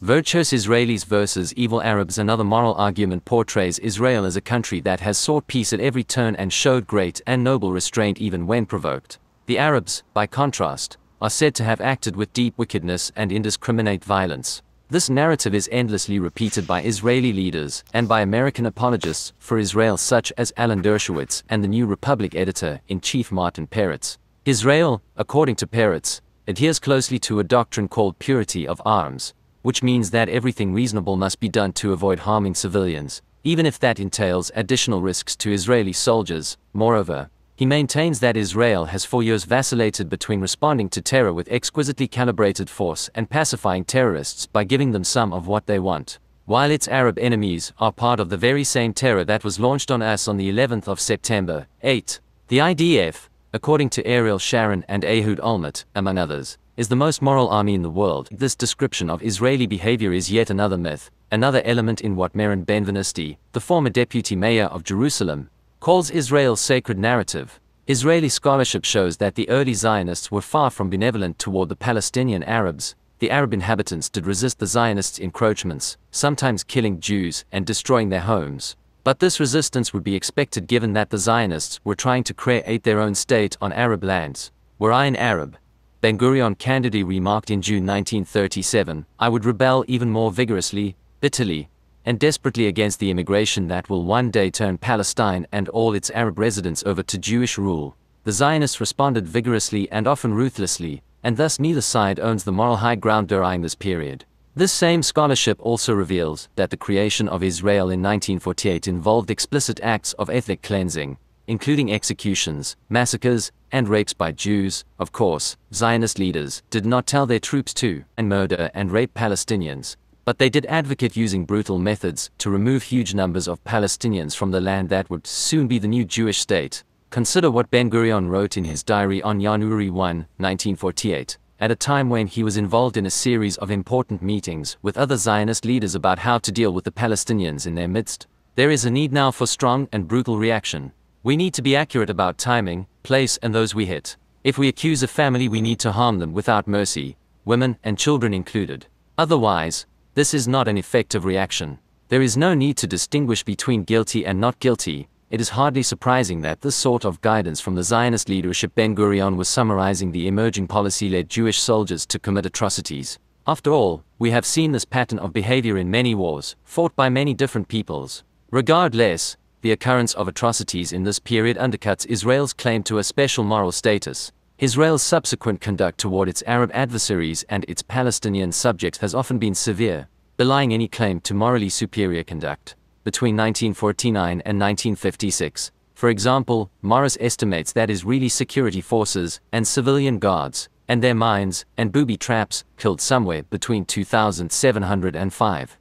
Virtuous Israelis versus Evil Arabs Another moral argument portrays Israel as a country that has sought peace at every turn and showed great and noble restraint even when provoked. The Arabs, by contrast, are said to have acted with deep wickedness and indiscriminate violence. This narrative is endlessly repeated by Israeli leaders and by American apologists for Israel such as Alan Dershowitz and the New Republic editor-in-chief Martin Peretz. Israel, according to Peretz, adheres closely to a doctrine called purity of arms, which means that everything reasonable must be done to avoid harming civilians, even if that entails additional risks to Israeli soldiers. Moreover, he maintains that Israel has for years vacillated between responding to terror with exquisitely calibrated force and pacifying terrorists by giving them some of what they want. While its Arab enemies are part of the very same terror that was launched on us on the 11th of September, 8. The IDF, according to Ariel Sharon and Ehud Olmert, among others, is the most moral army in the world. This description of Israeli behavior is yet another myth, another element in what Meron Benvenisti, the former deputy mayor of Jerusalem, calls Israel's sacred narrative. Israeli scholarship shows that the early Zionists were far from benevolent toward the Palestinian Arabs. The Arab inhabitants did resist the Zionists' encroachments, sometimes killing Jews and destroying their homes. But this resistance would be expected given that the Zionists were trying to create their own state on Arab lands. Were I an Arab, Ben Gurion candidly remarked in June 1937, I would rebel even more vigorously, bitterly, and desperately against the immigration that will one day turn Palestine and all its Arab residents over to Jewish rule. The Zionists responded vigorously and often ruthlessly, and thus neither side owns the moral high ground during this period. This same scholarship also reveals that the creation of Israel in 1948 involved explicit acts of ethnic cleansing, including executions, massacres, and rapes by Jews. Of course, Zionist leaders did not tell their troops to and murder and rape Palestinians, but they did advocate using brutal methods to remove huge numbers of Palestinians from the land that would soon be the new Jewish state. Consider what Ben Gurion wrote in his diary on January 1, 1948, at a time when he was involved in a series of important meetings with other Zionist leaders about how to deal with the Palestinians in their midst. There is a need now for strong and brutal reaction. We need to be accurate about timing, place, and those we hit. If we accuse a family, we need to harm them without mercy, women and children included. Otherwise, this is not an effective reaction. There is no need to distinguish between guilty and not guilty. It is hardly surprising that this sort of guidance from the Zionist leadership Ben Gurion was summarizing the emerging policy led Jewish soldiers to commit atrocities. After all, we have seen this pattern of behavior in many wars, fought by many different peoples. Regardless, the occurrence of atrocities in this period undercuts Israel's claim to a special moral status. Israel's subsequent conduct toward its Arab adversaries and its Palestinian subjects has often been severe, belying any claim to morally superior conduct. Between 1949 and 1956, for example, Morris estimates that Israeli security forces and civilian guards, and their mines and booby traps, killed somewhere between 2,700 and 5,000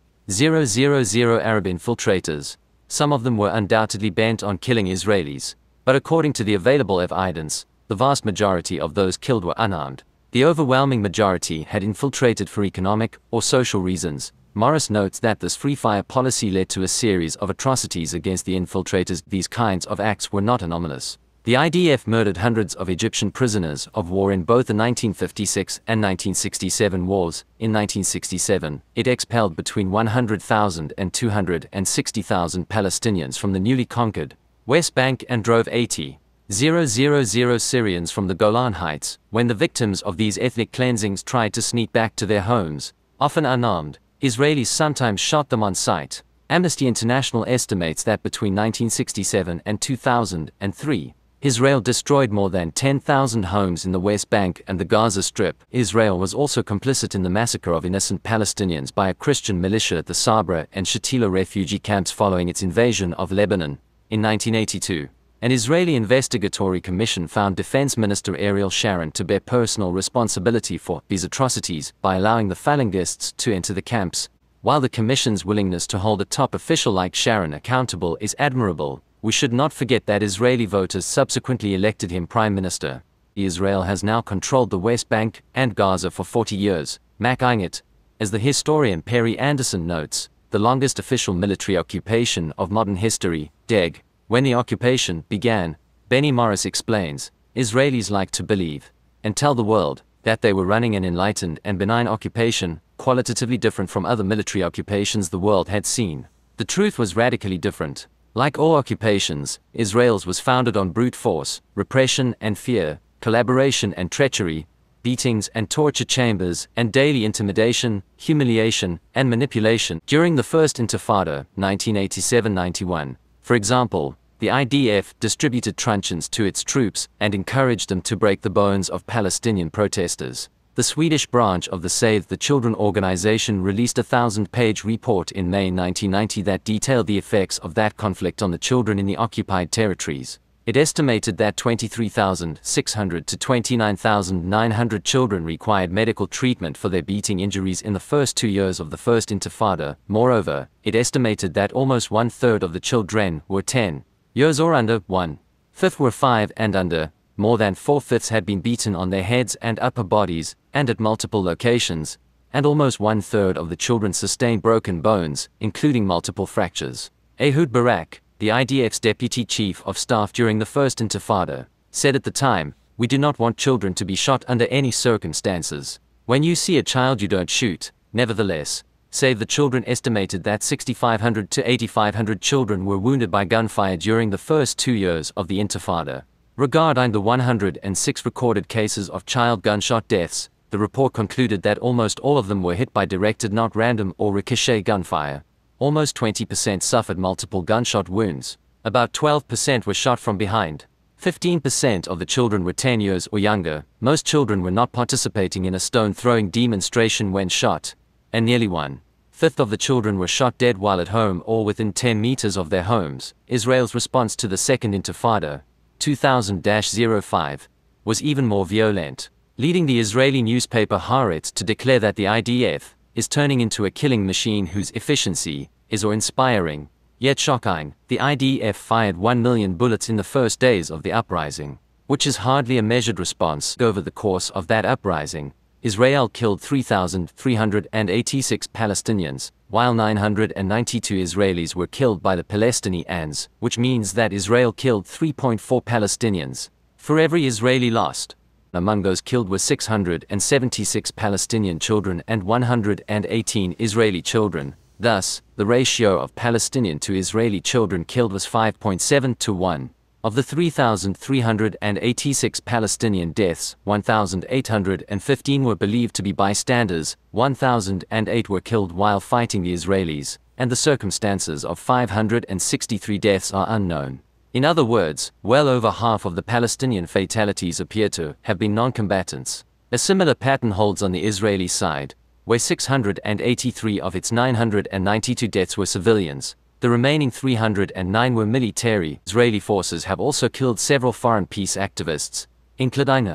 Arab infiltrators. Some of them were undoubtedly bent on killing Israelis, but according to the available evidence, the vast majority of those killed were unarmed. The overwhelming majority had infiltrated for economic or social reasons. Morris notes that this free fire policy led to a series of atrocities against the infiltrators. These kinds of acts were not anomalous. The IDF murdered hundreds of Egyptian prisoners of war in both the 1956 and 1967 wars. In 1967, it expelled between 100,000 and 260,000 Palestinians from the newly conquered West Bank and drove 80 000 Syrians from the Golan Heights, when the victims of these ethnic cleansings tried to sneak back to their homes, often unarmed, Israelis sometimes shot them on sight. Amnesty International estimates that between 1967 and 2003, Israel destroyed more than 10,000 homes in the West Bank and the Gaza Strip. Israel was also complicit in the massacre of innocent Palestinians by a Christian militia at the Sabra and Shatila refugee camps following its invasion of Lebanon in 1982. An Israeli investigatory commission found Defense Minister Ariel Sharon to bear personal responsibility for these atrocities by allowing the Phalangists to enter the camps. While the commission's willingness to hold a top official like Sharon accountable is admirable, we should not forget that Israeli voters subsequently elected him prime minister. Israel has now controlled the West Bank and Gaza for 40 years, making it, as the historian Perry Anderson notes, the longest official military occupation of modern history, DEG, when the occupation began, Benny Morris explains, Israelis like to believe and tell the world that they were running an enlightened and benign occupation, qualitatively different from other military occupations the world had seen. The truth was radically different. Like all occupations, Israel's was founded on brute force, repression and fear, collaboration and treachery, beatings and torture chambers, and daily intimidation, humiliation, and manipulation. During the First Intifada, 1987 91, for example, the IDF distributed truncheons to its troops and encouraged them to break the bones of Palestinian protesters. The Swedish branch of the Save the Children organization released a thousand page report in May 1990 that detailed the effects of that conflict on the children in the occupied territories. It estimated that 23,600 to 29,900 children required medical treatment for their beating injuries in the first two years of the First Intifada. Moreover, it estimated that almost one third of the children were 10 years or under, one fifth were 5 and under, more than four fifths had been beaten on their heads and upper bodies, and at multiple locations, and almost one third of the children sustained broken bones, including multiple fractures. Ehud Barak, the IDF's deputy chief of staff during the first Intifada, said at the time, We do not want children to be shot under any circumstances. When you see a child, you don't shoot. Nevertheless, Save the Children estimated that 6,500 to 8,500 children were wounded by gunfire during the first two years of the Intifada. Regarding the 106 recorded cases of child gunshot deaths, the report concluded that almost all of them were hit by directed not random or ricochet gunfire. Almost 20% suffered multiple gunshot wounds. About 12% were shot from behind. 15% of the children were 10 years or younger. Most children were not participating in a stone throwing demonstration when shot. And nearly one fifth of the children were shot dead while at home or within 10 meters of their homes. Israel's response to the Second Intifada, 2000-05, was even more violent, leading the Israeli newspaper Haaretz to declare that the IDF is turning into a killing machine whose efficiency is awe-inspiring, yet shocking. The IDF fired 1 million bullets in the first days of the uprising, which is hardly a measured response over the course of that uprising. Israel killed 3,386 Palestinians, while 992 Israelis were killed by the Palestinians, which means that Israel killed 3.4 Palestinians. For every Israeli lost, among those killed were 676 Palestinian children and 118 Israeli children. Thus, the ratio of Palestinian to Israeli children killed was 5.7 to 1. Of the 3,386 Palestinian deaths, 1,815 were believed to be bystanders, 1,008 were killed while fighting the Israelis, and the circumstances of 563 deaths are unknown. In other words, well over half of the Palestinian fatalities appear to have been non-combatants. A similar pattern holds on the Israeli side, where 683 of its 992 deaths were civilians, the remaining 309 were military. Israeli forces have also killed several foreign peace activists, including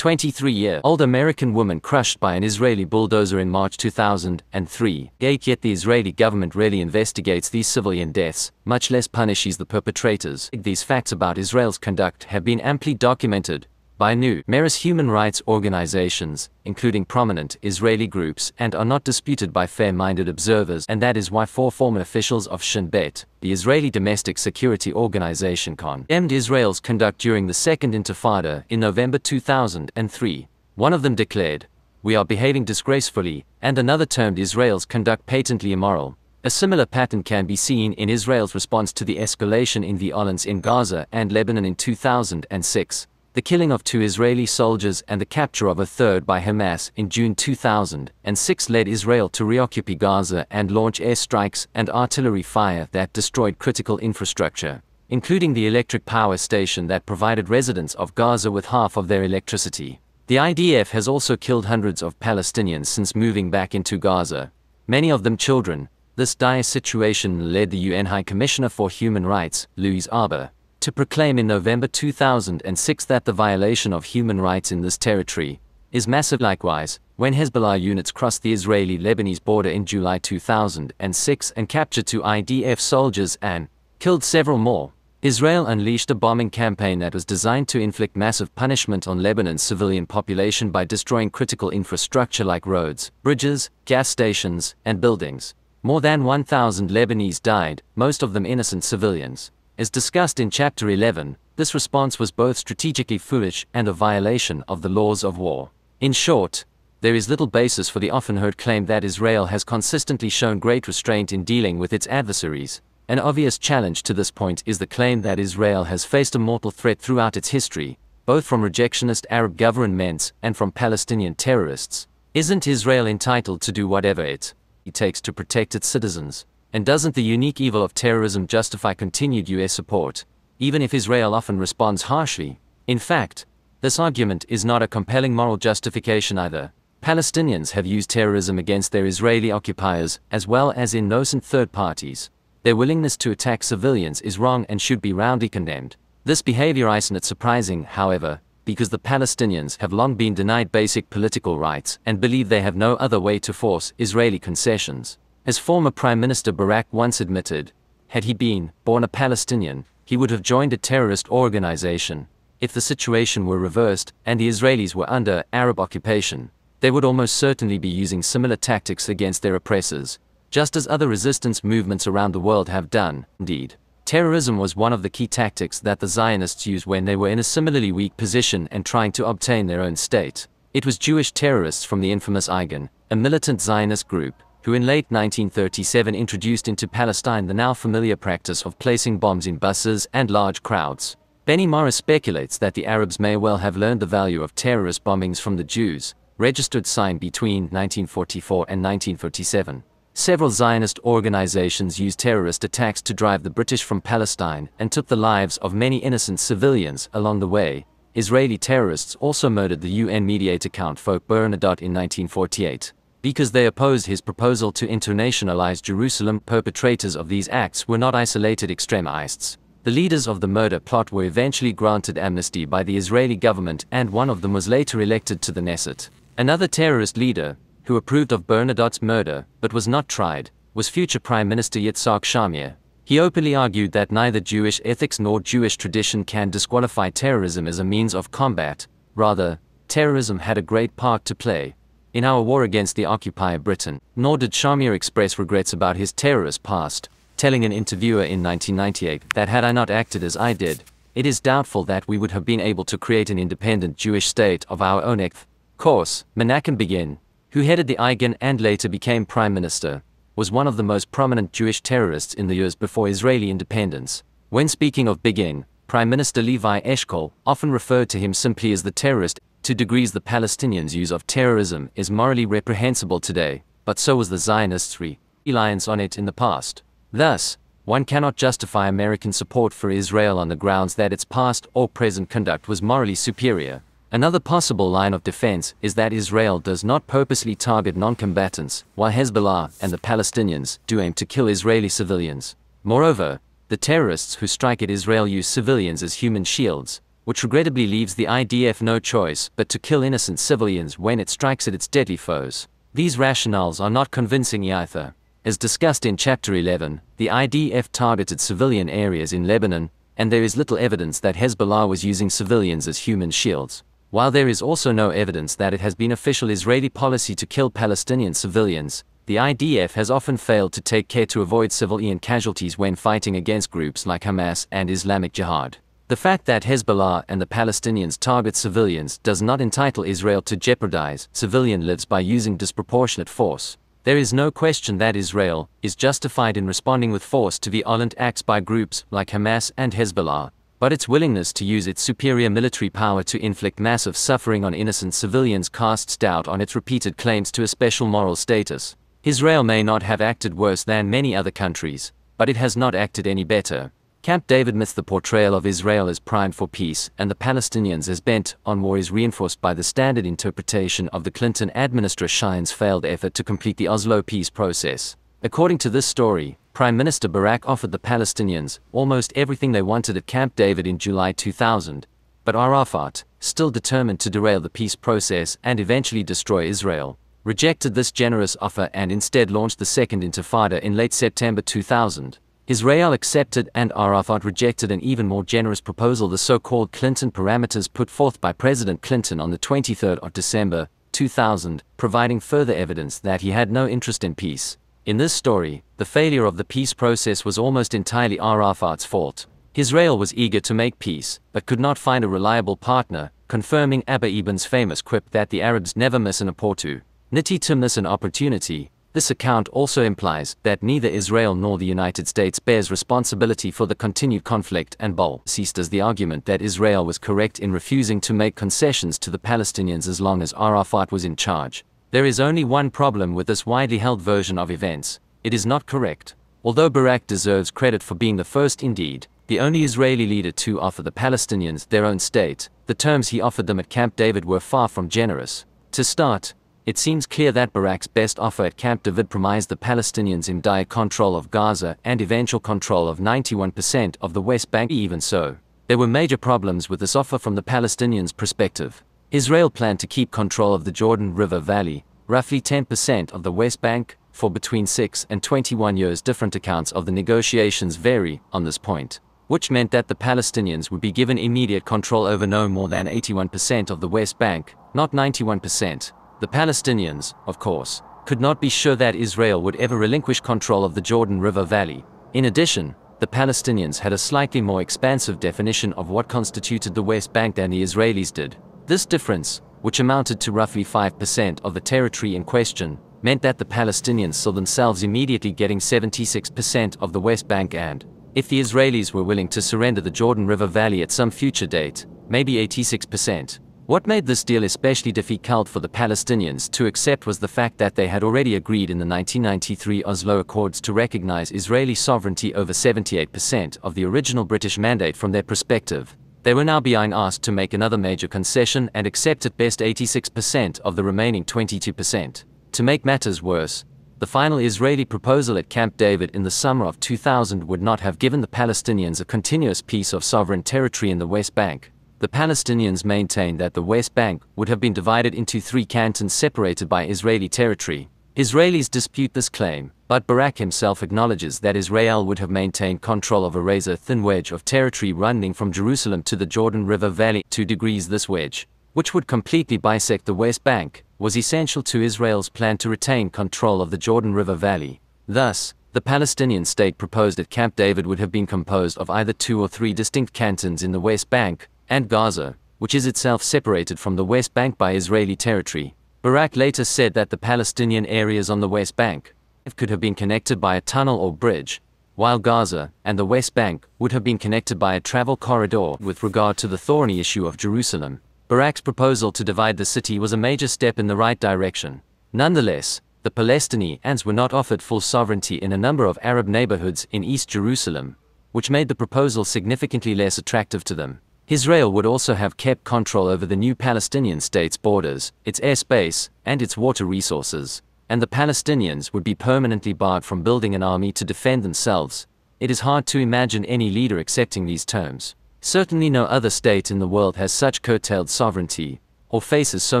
23-year-old American woman crushed by an Israeli bulldozer in March 2003. Yet the Israeli government rarely investigates these civilian deaths, much less punishes the perpetrators. These facts about Israel's conduct have been amply documented, by numerous human rights organizations, including prominent Israeli groups, and are not disputed by fair-minded observers, and that is why four former officials of Shin Bet, the Israeli domestic security organization condemned Israel's conduct during the Second Intifada in November 2003. One of them declared, We are behaving disgracefully, and another termed Israel's conduct patently immoral. A similar pattern can be seen in Israel's response to the escalation in violence in Gaza and Lebanon in 2006 the killing of two Israeli soldiers and the capture of a third by Hamas in June 2006 led Israel to reoccupy Gaza and launch airstrikes and artillery fire that destroyed critical infrastructure, including the electric power station that provided residents of Gaza with half of their electricity. The IDF has also killed hundreds of Palestinians since moving back into Gaza, many of them children. This dire situation led the UN High Commissioner for Human Rights, Louise Arbour, to proclaim in November 2006 that the violation of human rights in this territory is massive. Likewise, when Hezbollah units crossed the Israeli-Lebanese border in July 2006 and captured two IDF soldiers and killed several more, Israel unleashed a bombing campaign that was designed to inflict massive punishment on Lebanon's civilian population by destroying critical infrastructure like roads, bridges, gas stations, and buildings. More than 1,000 Lebanese died, most of them innocent civilians. As discussed in Chapter 11, this response was both strategically foolish and a violation of the laws of war. In short, there is little basis for the often heard claim that Israel has consistently shown great restraint in dealing with its adversaries. An obvious challenge to this point is the claim that Israel has faced a mortal threat throughout its history, both from rejectionist Arab governments and from Palestinian terrorists. Isn't Israel entitled to do whatever it, it takes to protect its citizens? And doesn't the unique evil of terrorism justify continued US support, even if Israel often responds harshly? In fact, this argument is not a compelling moral justification either. Palestinians have used terrorism against their Israeli occupiers as well as innocent third parties. Their willingness to attack civilians is wrong and should be roundly condemned. This behavior isn't it surprising, however, because the Palestinians have long been denied basic political rights and believe they have no other way to force Israeli concessions. As former Prime Minister Barak once admitted, had he been born a Palestinian, he would have joined a terrorist organization. If the situation were reversed and the Israelis were under Arab occupation, they would almost certainly be using similar tactics against their oppressors, just as other resistance movements around the world have done, indeed. Terrorism was one of the key tactics that the Zionists used when they were in a similarly weak position and trying to obtain their own state. It was Jewish terrorists from the infamous Irgun, a militant Zionist group, who in late 1937 introduced into Palestine the now familiar practice of placing bombs in buses and large crowds. Benny Morris speculates that the Arabs may well have learned the value of terrorist bombings from the Jews, registered signed between 1944 and 1947. Several Zionist organizations used terrorist attacks to drive the British from Palestine and took the lives of many innocent civilians along the way. Israeli terrorists also murdered the UN mediator Count Folke Bernadotte in 1948. Because they opposed his proposal to internationalize Jerusalem, perpetrators of these acts were not isolated extremists. The leaders of the murder plot were eventually granted amnesty by the Israeli government and one of them was later elected to the Knesset. Another terrorist leader, who approved of Bernadotte's murder but was not tried, was future Prime Minister Yitzhak Shamir. He openly argued that neither Jewish ethics nor Jewish tradition can disqualify terrorism as a means of combat. Rather, terrorism had a great part to play in our war against the occupier Britain. Nor did Shamir express regrets about his terrorist past, telling an interviewer in 1998 that had I not acted as I did, it is doubtful that we would have been able to create an independent Jewish state of our own Of course, Menachem Begin, who headed the Irgun and later became prime minister, was one of the most prominent Jewish terrorists in the years before Israeli independence. When speaking of Begin, Prime Minister Levi Eshkol often referred to him simply as the terrorist, to degrees the Palestinians' use of terrorism is morally reprehensible today, but so was the Zionists' reliance on it in the past. Thus, one cannot justify American support for Israel on the grounds that its past or present conduct was morally superior. Another possible line of defense is that Israel does not purposely target non-combatants, while Hezbollah and the Palestinians do aim to kill Israeli civilians. Moreover, the terrorists who strike at Israel use civilians as human shields, which regrettably leaves the IDF no choice but to kill innocent civilians when it strikes at its deadly foes. These rationales are not convincing either. As discussed in Chapter 11, the IDF targeted civilian areas in Lebanon, and there is little evidence that Hezbollah was using civilians as human shields. While there is also no evidence that it has been official Israeli policy to kill Palestinian civilians, the IDF has often failed to take care to avoid civilian casualties when fighting against groups like Hamas and Islamic Jihad. The fact that Hezbollah and the Palestinians target civilians does not entitle Israel to jeopardize civilian lives by using disproportionate force. There is no question that Israel is justified in responding with force to violent acts by groups like Hamas and Hezbollah, but its willingness to use its superior military power to inflict massive suffering on innocent civilians casts doubt on its repeated claims to a special moral status. Israel may not have acted worse than many other countries, but it has not acted any better. Camp David myth the portrayal of Israel as primed for peace and the Palestinians as bent on war is reinforced by the standard interpretation of the Clinton administration's failed effort to complete the Oslo peace process. According to this story, Prime Minister Barak offered the Palestinians almost everything they wanted at Camp David in July 2000, but Arafat, still determined to derail the peace process and eventually destroy Israel, rejected this generous offer and instead launched the Second Intifada in late September 2000. Israel accepted and Arafat rejected an even more generous proposal the so-called Clinton parameters put forth by President Clinton on the 23rd of December 2000, providing further evidence that he had no interest in peace. In this story, the failure of the peace process was almost entirely Arafat's fault. Israel was eager to make peace, but could not find a reliable partner confirming Abba Eban's famous quip that the Arabs never miss an opportunity to miss an opportunity. This account also implies that neither Israel nor the United States bears responsibility for the continued conflict and Bol ceased as the argument that Israel was correct in refusing to make concessions to the Palestinians as long as Arafat was in charge. There is only one problem with this widely held version of events. It is not correct. Although Barak deserves credit for being the first indeed, the only Israeli leader to offer the Palestinians their own state, the terms he offered them at Camp David were far from generous. To start, it seems clear that Barak's best offer at Camp David promised the Palestinians in dire control of Gaza and eventual control of 91% of the West Bank. Even so, there were major problems with this offer from the Palestinians' perspective. Israel planned to keep control of the Jordan River Valley, roughly 10% of the West Bank, for between 6 and 21 years. Different accounts of the negotiations vary on this point, which meant that the Palestinians would be given immediate control over no more than 81% of the West Bank, not 91%. The Palestinians, of course, could not be sure that Israel would ever relinquish control of the Jordan River Valley. In addition, the Palestinians had a slightly more expansive definition of what constituted the West Bank than the Israelis did. This difference, which amounted to roughly 5% of the territory in question, meant that the Palestinians saw themselves immediately getting 76% of the West Bank and, if the Israelis were willing to surrender the Jordan River Valley at some future date, maybe 86%. What made this deal especially difficult for the Palestinians to accept was the fact that they had already agreed in the 1993 Oslo Accords to recognize Israeli sovereignty over 78% of the original British mandate from their perspective, they were now being asked to make another major concession and accept at best 86% of the remaining 22%. To make matters worse, the final Israeli proposal at Camp David in the summer of 2000 would not have given the Palestinians a continuous piece of sovereign territory in the West Bank. The Palestinians maintained that the West Bank would have been divided into three cantons separated by Israeli territory. Israelis dispute this claim, but Barak himself acknowledges that Israel would have maintained control of a razor-thin wedge of territory running from Jerusalem to the Jordan River Valley. Two degrees this wedge, which would completely bisect the West Bank, was essential to Israel's plan to retain control of the Jordan River Valley. Thus, the Palestinian state proposed at Camp David would have been composed of either two or three distinct cantons in the West Bank and Gaza, which is itself separated from the West Bank by Israeli territory. Barak later said that the Palestinian areas on the West Bank could have been connected by a tunnel or bridge, while Gaza and the West Bank would have been connected by a travel corridor with regard to the thorny issue of Jerusalem. Barak's proposal to divide the city was a major step in the right direction. Nonetheless, the Palestinians were not offered full sovereignty in a number of Arab neighborhoods in East Jerusalem, which made the proposal significantly less attractive to them. Israel would also have kept control over the new Palestinian state's borders, its airspace, and its water resources, and the Palestinians would be permanently barred from building an army to defend themselves. It is hard to imagine any leader accepting these terms. Certainly no other state in the world has such curtailed sovereignty, or faces so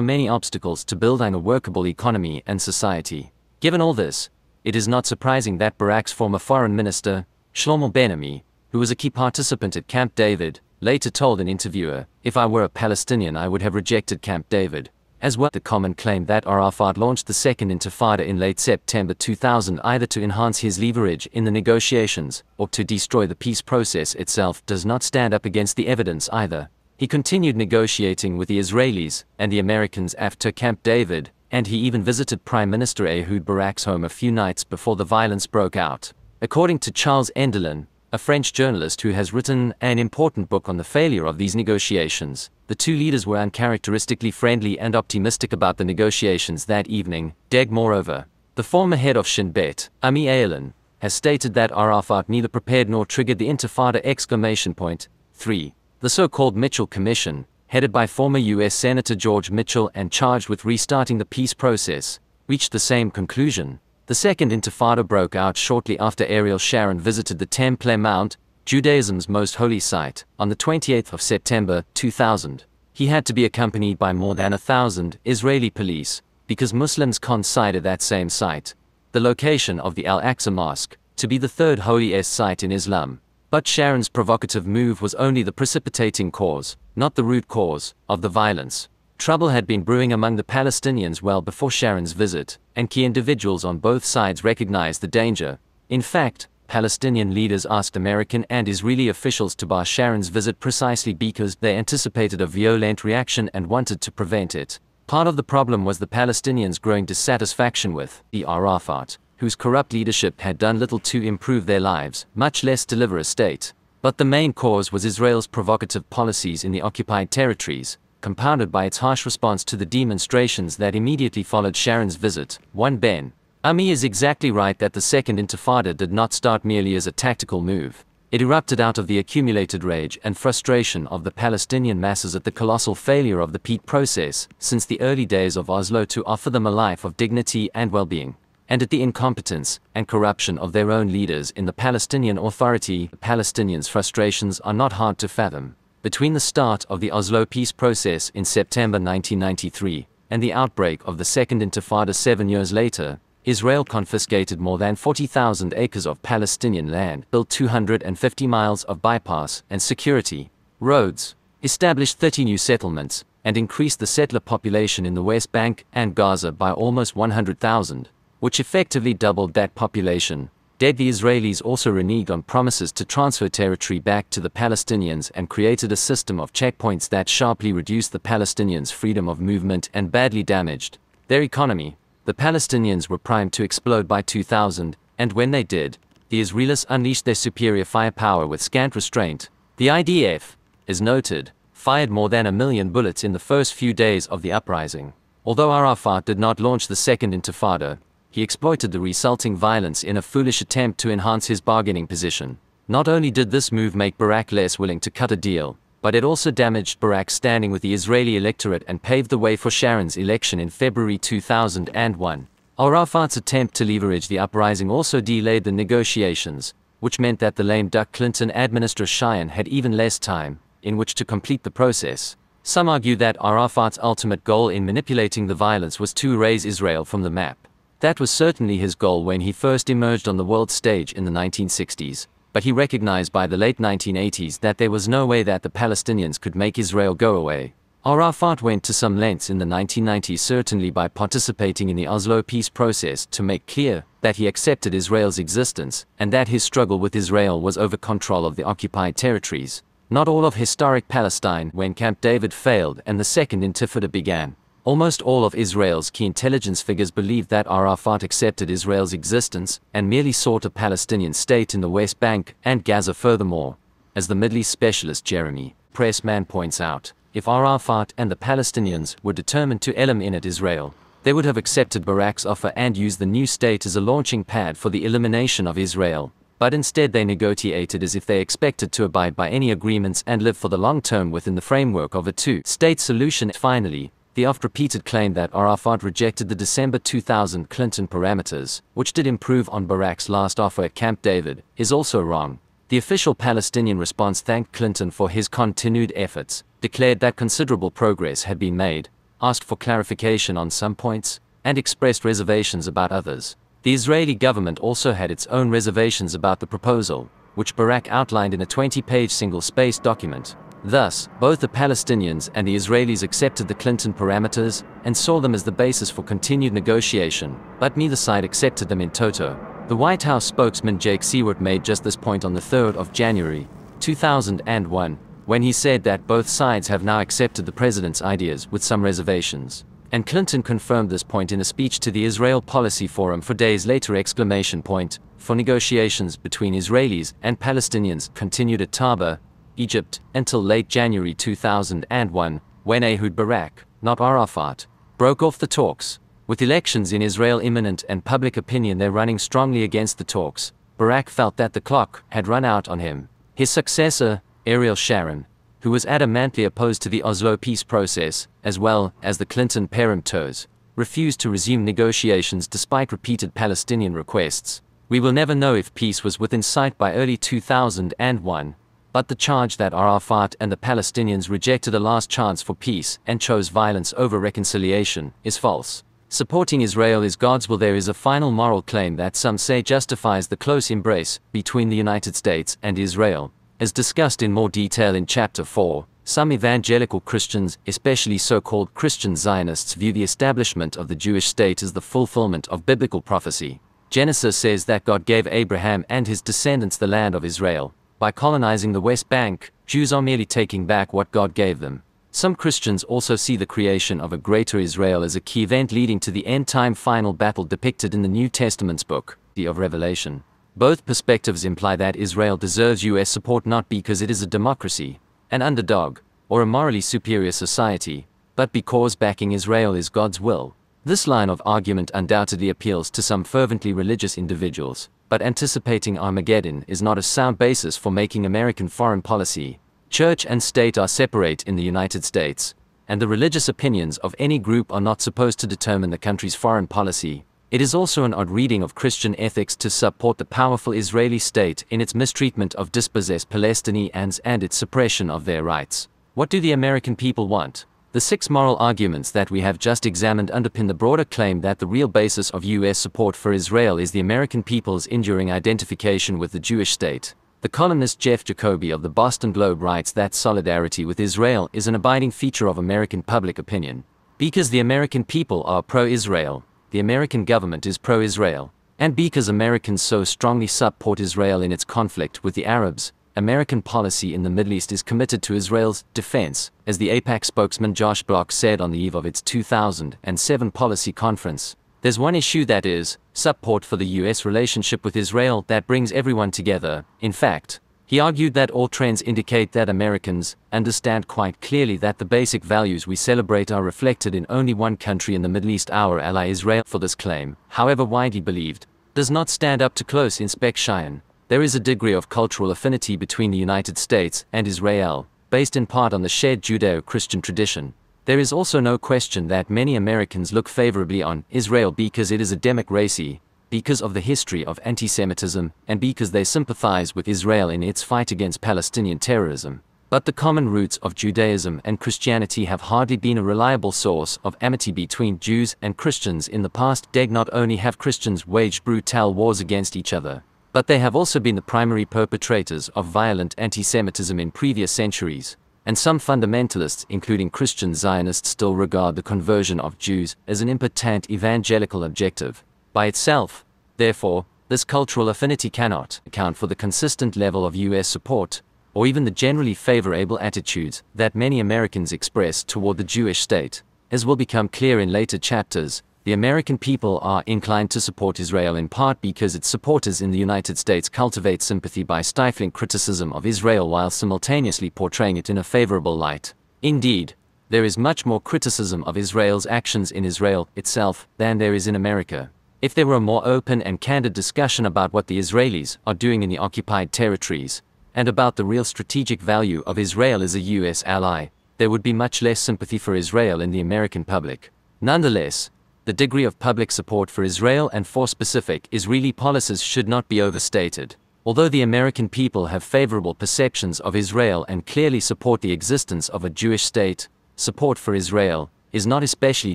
many obstacles to building a workable economy and society. Given all this, it is not surprising that Barak's former foreign minister, Shlomo Ben-Ami, who was a key participant at Camp David, later told an interviewer, If I were a Palestinian, I would have rejected Camp David. As well, the common claim that Arafat launched the Second Intifada in late September 2000 either to enhance his leverage in the negotiations or to destroy the peace process itself does not stand up against the evidence either. He continued negotiating with the Israelis and the Americans after Camp David, and he even visited Prime Minister Ehud Barak's home a few nights before the violence broke out. According to Charles Enderlin, a French journalist who has written an important book on the failure of these negotiations. The two leaders were uncharacteristically friendly and optimistic about the negotiations that evening. Deg, moreover, the former head of Shin Bet, Ami Ayalon, has stated that Arafat neither prepared nor triggered the Intifada exclamation point. 3. The so-called Mitchell Commission, headed by former U.S. Senator George Mitchell and charged with restarting the peace process, reached the same conclusion. The Second Intifada broke out shortly after Ariel Sharon visited the Temple Mount, Judaism's most holy site, on the 28th of September 2000. He had to be accompanied by more than a thousand Israeli police, because Muslims consider that same site, the location of the Al-Aqsa Mosque, to be the third holiest site in Islam. But Sharon's provocative move was only the precipitating cause, not the root cause, of the violence. Trouble had been brewing among the Palestinians well before Sharon's visit, and key individuals on both sides recognized the danger. In fact, Palestinian leaders asked American and Israeli officials to bar Sharon's visit precisely because they anticipated a violent reaction and wanted to prevent it. Part of the problem was the Palestinians' growing dissatisfaction with the Arafat, whose corrupt leadership had done little to improve their lives, much less deliver a state. But the main cause was Israel's provocative policies in the occupied territories, compounded by its harsh response to the demonstrations that immediately followed Sharon's visit. 1 Ben. Ami is exactly right that the Second Intifada did not start merely as a tactical move. It erupted out of the accumulated rage and frustration of the Palestinian masses at the colossal failure of the peace process since the early days of Oslo to offer them a life of dignity and well-being, and at the incompetence and corruption of their own leaders in the Palestinian Authority. The Palestinians' frustrations are not hard to fathom. Between the start of the Oslo peace process in September 1993 and the outbreak of the Second Intifada seven years later, Israel confiscated more than 40,000 acres of Palestinian land, built 250 miles of bypass and security roads, established 30 new settlements, and increased the settler population in the West Bank and Gaza by almost 100,000, which effectively doubled that population Dead the Israelis also reneged on promises to transfer territory back to the Palestinians and created a system of checkpoints that sharply reduced the Palestinians' freedom of movement and badly damaged their economy. The Palestinians were primed to explode by 2000, and when they did, the Israelis unleashed their superior firepower with scant restraint. The IDF, is noted, fired more than a million bullets in the first few days of the uprising. Although Arafat did not launch the second intifada, he exploited the resulting violence in a foolish attempt to enhance his bargaining position. Not only did this move make Barak less willing to cut a deal, but it also damaged Barak's standing with the Israeli electorate and paved the way for Sharon's election in February 2001. Arafat's attempt to leverage the uprising also delayed the negotiations, which meant that the lame duck Clinton administration had even less time in which to complete the process. Some argue that Arafat's ultimate goal in manipulating the violence was to erase Israel from the map. That was certainly his goal when he first emerged on the world stage in the 1960s, but he recognized by the late 1980s that there was no way that the Palestinians could make Israel go away. Arafat went to some lengths in the 1990s certainly by participating in the Oslo peace process to make clear that he accepted Israel's existence and that his struggle with Israel was over control of the occupied territories, not all of historic Palestine when Camp David failed and the Second Intifada began. Almost all of Israel's key intelligence figures believe that Arafat accepted Israel's existence and merely sought a Palestinian state in the West Bank and Gaza furthermore. As the Middle East specialist Jeremy Pressman points out, if Arafat and the Palestinians were determined to eliminate Israel, they would have accepted Barak's offer and used the new state as a launching pad for the elimination of Israel. But instead they negotiated as if they expected to abide by any agreements and live for the long term within the framework of a two-state solution. Finally, the oft-repeated claim that Arafat rejected the December 2000 Clinton parameters, which did improve on Barak's last offer at Camp David, is also wrong. The official Palestinian response thanked Clinton for his continued efforts, declared that considerable progress had been made, asked for clarification on some points, and expressed reservations about others. The Israeli government also had its own reservations about the proposal, which Barak outlined in a 20-page single-spaced document, Thus, both the Palestinians and the Israelis accepted the Clinton parameters and saw them as the basis for continued negotiation, but neither side accepted them in toto. The White House spokesman Jake Siewert made just this point on the 3rd of January, 2001, when he said that both sides have now accepted the president's ideas with some reservations. And Clinton confirmed this point in a speech to the Israel Policy Forum for days later exclamation point, for negotiations between Israelis and Palestinians continued at Taba, Egypt, until late January 2001, when Ehud Barak, not Arafat, broke off the talks. With elections in Israel imminent and public opinion there running strongly against the talks, Barak felt that the clock had run out on him. His successor, Ariel Sharon, who was adamantly opposed to the Oslo peace process, as well as the Clinton parameters, refused to resume negotiations despite repeated Palestinian requests. We will never know if peace was within sight by early 2001, but the charge that Arafat and the Palestinians rejected a last chance for peace and chose violence over reconciliation is false. Supporting Israel is God's will there is a final moral claim that some say justifies the close embrace between the United States and Israel. As discussed in more detail in Chapter 4, some evangelical Christians, especially so-called Christian Zionists view the establishment of the Jewish state as the fulfillment of biblical prophecy. Genesis says that God gave Abraham and his descendants the land of Israel. By colonizing the West Bank, Jews are merely taking back what God gave them. Some Christians also see the creation of a greater Israel as a key event leading to the end time final battle depicted in the New Testament's book, the of Revelation. Both perspectives imply that Israel deserves US support not because it is a democracy, an underdog, or a morally superior society, but because backing Israel is God's will. This line of argument undoubtedly appeals to some fervently religious individuals, but anticipating Armageddon is not a sound basis for making American foreign policy Church and state are separate in the United States, and the religious opinions of any group are not supposed to determine the country's foreign policy. It is also an odd reading of Christian ethics to support the powerful Israeli state in its mistreatment of dispossessed Palestinians and its suppression of their rights. What do the American people want? The six moral arguments that we have just examined underpin the broader claim that the real basis of U.S. support for Israel is the American people's enduring identification with the Jewish state. The columnist Jeff Jacoby of the Boston Globe writes that solidarity with Israel is an abiding feature of American public opinion. Because the American people are pro Israel, the American government is pro Israel, and because Americans so strongly support Israel in its conflict with the Arabs, American policy in the Middle East is committed to Israel's defense, as the AIPAC spokesman Josh Block said on the eve of its 2007 policy conference. There's one issue that is support for the US relationship with Israel that brings everyone together. In fact, he argued that all trends indicate that Americans understand quite clearly that the basic values we celebrate are reflected in only one country in the Middle East, our ally Israel. For this claim, however widely believed, does not stand up to close inspection. There is a degree of cultural affinity between the United States and Israel, based in part on the shared Judeo Christian tradition. There is also no question that many Americans look favorably on Israel because it is a democracy, because of the history of anti-Semitism, and because they sympathize with Israel in its fight against Palestinian terrorism. But the common roots of Judaism and Christianity have hardly been a reliable source of amity between Jews and Christians in the past. Deg not only have Christians waged brutal wars against each other, but they have also been the primary perpetrators of violent anti-Semitism in previous centuries and some fundamentalists, including Christian Zionists, still regard the conversion of Jews as an impotent evangelical objective. By itself, therefore, this cultural affinity cannot account for the consistent level of U.S. support, or even the generally favorable attitudes that many Americans express toward the Jewish state. As will become clear in later chapters, the American people are inclined to support Israel in part because its supporters in the United States cultivate sympathy by stifling criticism of Israel while simultaneously portraying it in a favorable light. Indeed, there is much more criticism of Israel's actions in Israel itself than there is in America. If there were a more open and candid discussion about what the Israelis are doing in the occupied territories, and about the real strategic value of Israel as a U.S. ally, there would be much less sympathy for Israel in the American public. Nonetheless, the degree of public support for Israel and for specific Israeli policies should not be overstated. Although the American people have favorable perceptions of Israel and clearly support the existence of a Jewish state, support for Israel is not especially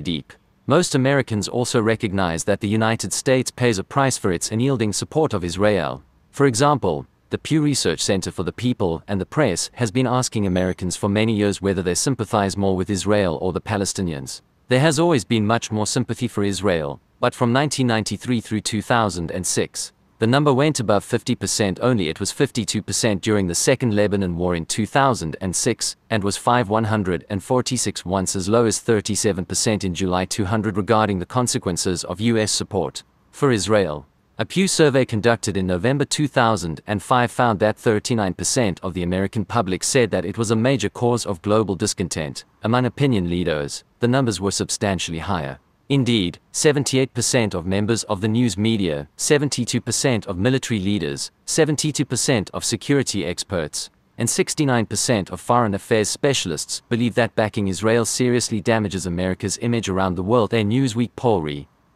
deep. Most Americans also recognize that the United States pays a price for its unyielding support of Israel. For example, the Pew Research Center for the People and the Press has been asking Americans for many years whether they sympathize more with Israel or the Palestinians. There has always been much more sympathy for Israel, but from 1993 through 2006, the number went above 50% only. It was 52% during the Second Lebanon War in 2006 and was 5,146 once as low as 37% in July 200 regarding the consequences of U.S. support for Israel. A Pew survey conducted in November 2005 found that 39% of the American public said that it was a major cause of global discontent. Among opinion leaders, the numbers were substantially higher. Indeed, 78% of members of the news media, 72% of military leaders, 72% of security experts, and 69% of foreign affairs specialists believe that backing Israel seriously damages America's image around the world. A Newsweek poll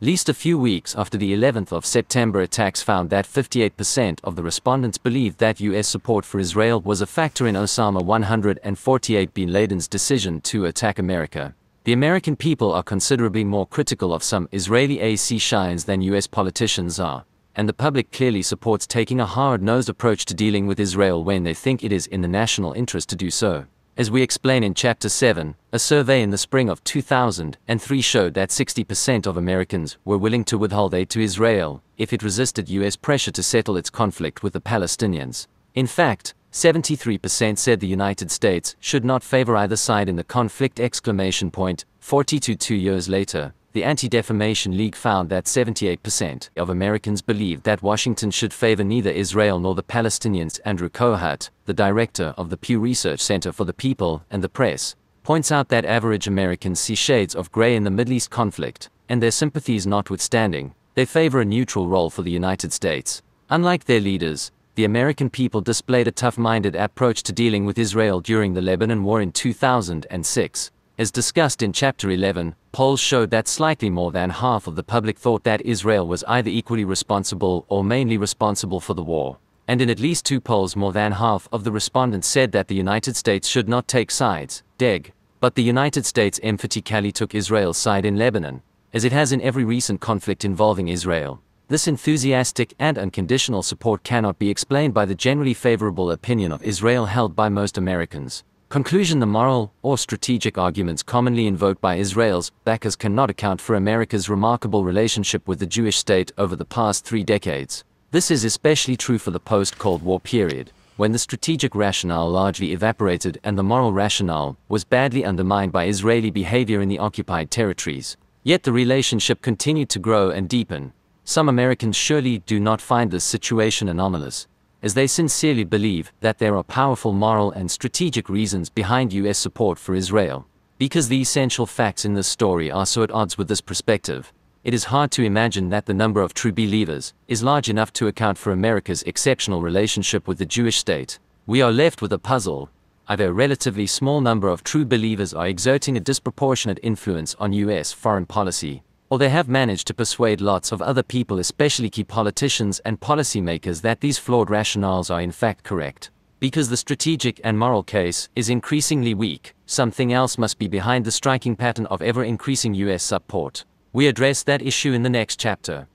Least a few weeks after the 11th of September attacks found that 58% of the respondents believed that U.S. support for Israel was a factor in Osama 148 bin Laden's decision to attack America. The American people are considerably more critical of some Israeli AC shines than U.S. politicians are, and the public clearly supports taking a hard-nosed approach to dealing with Israel when they think it is in the national interest to do so. As we explain in Chapter 7, a survey in the spring of 2003 showed that 60% of Americans were willing to withhold aid to Israel if it resisted US pressure to settle its conflict with the Palestinians. In fact, 73% said the United States should not favor either side in the conflict exclamation point 42 two years later the Anti-Defamation League found that 78% of Americans believed that Washington should favor neither Israel nor the Palestinians. Andrew Kohut, the director of the Pew Research Center for the People and the Press, points out that average Americans see shades of gray in the Middle East conflict, and their sympathies notwithstanding, they favor a neutral role for the United States. Unlike their leaders, the American people displayed a tough-minded approach to dealing with Israel during the Lebanon War in 2006. As discussed in Chapter 11, polls showed that slightly more than half of the public thought that Israel was either equally responsible or mainly responsible for the war. And in at least two polls, more than half of the respondents said that the United States should not take sides, DEG. But the United States emphatically took Israel's side in Lebanon, as it has in every recent conflict involving Israel. This enthusiastic and unconditional support cannot be explained by the generally favorable opinion of Israel held by most Americans. Conclusion The moral or strategic arguments commonly invoked by Israel's backers cannot account for America's remarkable relationship with the Jewish state over the past three decades. This is especially true for the post Cold War period, when the strategic rationale largely evaporated and the moral rationale was badly undermined by Israeli behavior in the occupied territories. Yet the relationship continued to grow and deepen. Some Americans surely do not find this situation anomalous as they sincerely believe that there are powerful moral and strategic reasons behind US support for Israel. Because the essential facts in this story are so at odds with this perspective, it is hard to imagine that the number of true believers is large enough to account for America's exceptional relationship with the Jewish state. We are left with a puzzle. Either a relatively small number of true believers are exerting a disproportionate influence on US foreign policy, or they have managed to persuade lots of other people, especially key politicians and policymakers, that these flawed rationales are in fact correct. Because the strategic and moral case is increasingly weak, something else must be behind the striking pattern of ever increasing US support. We address that issue in the next chapter.